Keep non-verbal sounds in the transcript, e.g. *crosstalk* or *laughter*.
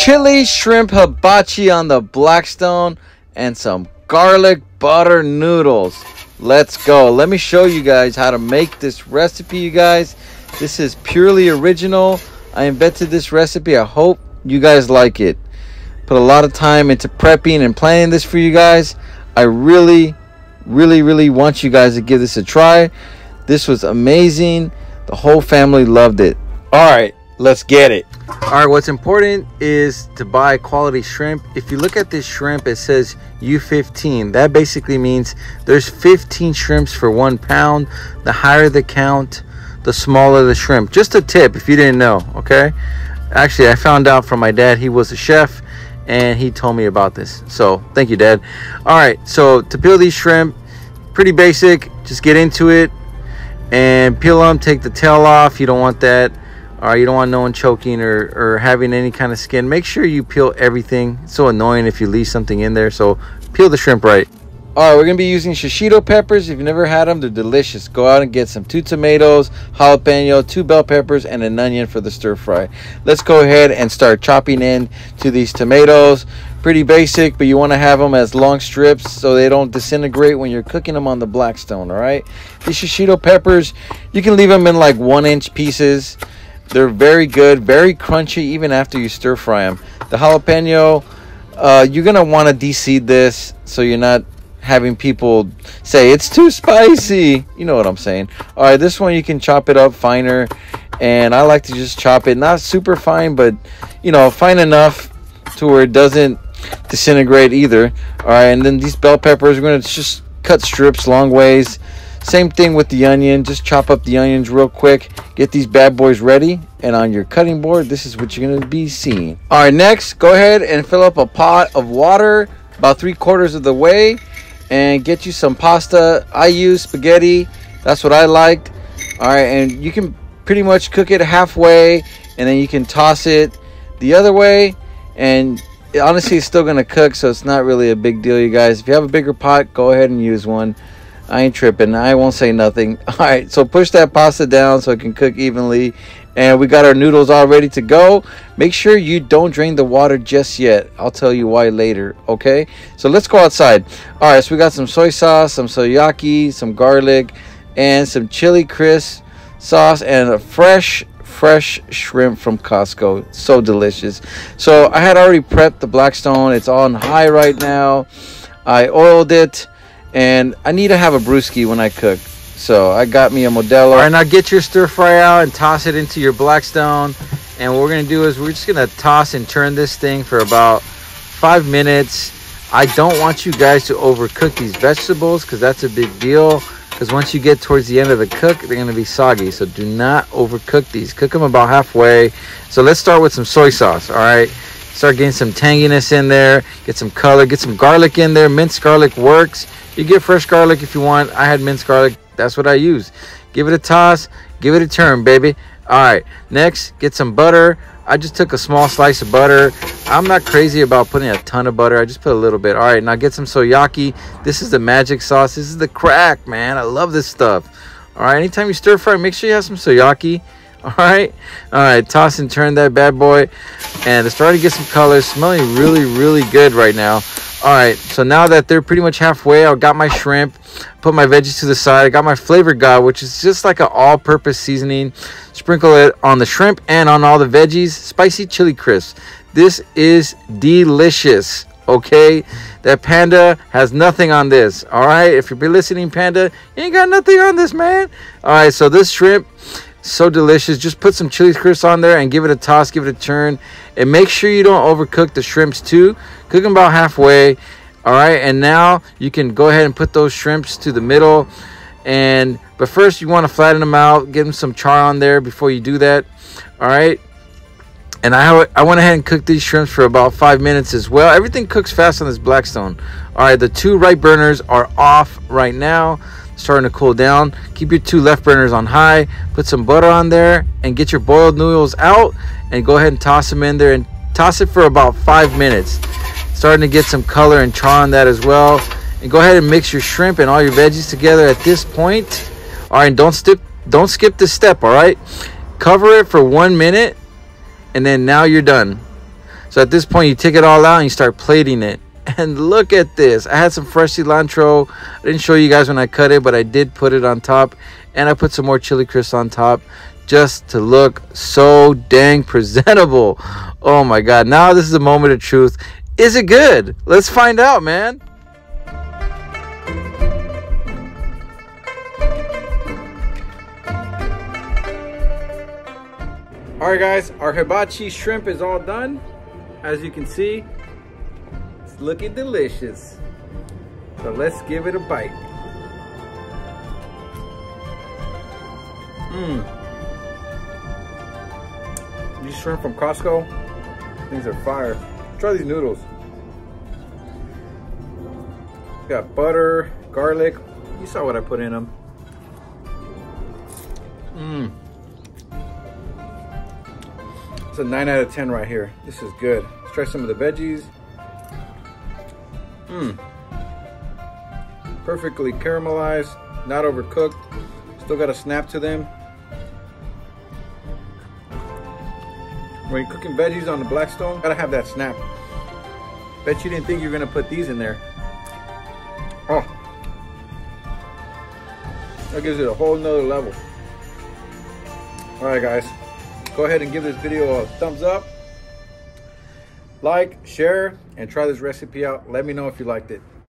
chili shrimp hibachi on the Blackstone and some garlic butter noodles. Let's go. Let me show you guys how to make this recipe, you guys. This is purely original. I invented this recipe. I hope you guys like it. Put a lot of time into prepping and planning this for you guys. I really, really, really want you guys to give this a try. This was amazing. The whole family loved it. All right, let's get it. All right, what's important is to buy quality shrimp. If you look at this shrimp, it says U15. That basically means there's 15 shrimps for one pound. The higher the count, the smaller the shrimp. Just a tip if you didn't know, okay? Actually, I found out from my dad. He was a chef and he told me about this. So thank you, Dad. All right, so to peel these shrimp, pretty basic. Just get into it and peel them. Take the tail off. You don't want that. All right, you don't want no one choking or, or having any kind of skin. Make sure you peel everything. It's so annoying if you leave something in there. So peel the shrimp right. All right, we're gonna be using shishito peppers. If you've never had them, they're delicious. Go out and get some two tomatoes, jalapeno, two bell peppers, and an onion for the stir fry. Let's go ahead and start chopping in to these tomatoes. Pretty basic, but you want to have them as long strips so they don't disintegrate when you're cooking them on the Blackstone. All right, these shishito peppers, you can leave them in like one inch pieces. They're very good, very crunchy, even after you stir fry them. The jalapeno, uh, you're gonna want to deseed this so you're not having people say it's too spicy. You know what I'm saying. All right, this one you can chop it up finer, and I like to just chop it not super fine, but you know fine enough to where it doesn't disintegrate either. All right, and then these bell peppers, we're gonna just cut strips long ways. Same thing with the onion. Just chop up the onions real quick. Get these bad boys ready. And on your cutting board, this is what you're going to be seeing. All right, next, go ahead and fill up a pot of water about three quarters of the way and get you some pasta. I use spaghetti. That's what I liked. All right, and you can pretty much cook it halfway and then you can toss it the other way and honestly it's still gonna cook so it's not really a big deal you guys if you have a bigger pot go ahead and use one I ain't tripping. I won't say nothing. *laughs* All right so push that pasta down so it can cook evenly. And we got our noodles all ready to go. Make sure you don't drain the water just yet. I'll tell you why later okay? So let's go outside. All right so we got some soy sauce some soyaki some garlic and some chili crisp sauce and a fresh fresh shrimp from Costco. So delicious. So I had already prepped the Blackstone. It's on high right now. I oiled it and I need to have a brewski when I cook so I got me a Modelo. All right, now get your stir fry out and toss it into your Blackstone. And what we're gonna do is we're just gonna toss and turn this thing for about five minutes. I don't want you guys to overcook these vegetables because that's a big deal. Because once you get towards the end of the cook, they're gonna be soggy. So do not overcook these. Cook them about halfway. So let's start with some soy sauce. All right. Start getting some tanginess in there. Get some color. Get some garlic in there. Minced garlic works. You get fresh garlic if you want. I had minced garlic that's what I use. Give it a toss. Give it a turn, baby. All right. Next, get some butter. I just took a small slice of butter. I'm not crazy about putting a ton of butter. I just put a little bit. All right. Now get some soyaki. This is the magic sauce. This is the crack, man. I love this stuff. All right. Anytime you stir fry, make sure you have some soyaki. *laughs* All right. All right. Toss and turn that bad boy. And it's starting to get some color. Smelling really, really good right now. All right. So now that they're pretty much halfway, I got my shrimp put my veggies to the side. I got my flavor god, which is just like an all-purpose seasoning. Sprinkle it on the shrimp and on all the veggies. Spicy chili crisp. This is delicious. Okay, that panda has nothing on this. All right, if you're be listening, panda, you ain't got nothing on this, man. All right, so this shrimp, so delicious. Just put some chili crisp on there and give it a toss, give it a turn, and make sure you don't overcook the shrimps too. Cook them about halfway all right? And now you can go ahead and put those shrimps to the middle. And but first you want to flatten them out get them some char on there before you do that all right? And I, I went ahead and cooked these shrimps for about five minutes as well. Everything cooks fast on this blackstone. All right the two right burners are off right now starting to cool down. Keep your two left burners on high. Put some butter on there and get your boiled noodles out and go ahead and toss them in there and toss it for about five minutes. Starting to get some color and char on that as well. And go ahead and mix your shrimp and all your veggies together at this point. All right don't skip don't skip this step all right? Cover it for one minute and then now you're done. So at this point, you take it all out and you start plating it. And look at this. I had some fresh cilantro. I didn't show you guys when I cut it, but I did put it on top. And I put some more chili crisps on top just to look so dang presentable. Oh my God. Now this is a moment of truth. Is it good? Let's find out, man. All right, guys, our hibachi shrimp is all done. As you can see, looking delicious. So let's give it a bite. Mmm. These shrimp from Costco, these are fire. Try these noodles. Got butter, garlic. You saw what I put in them. Mmm. It's a 9 out of 10 right here. This is good. Let's try some of the veggies. Mmm. Perfectly caramelized, not overcooked. Still got a snap to them. When you're cooking veggies on the Blackstone, gotta have that snap. Bet you didn't think you were gonna put these in there. Oh. That gives it a whole nother level. All right, guys go ahead and give this video a thumbs up like share and try this recipe out. Let me know if you liked it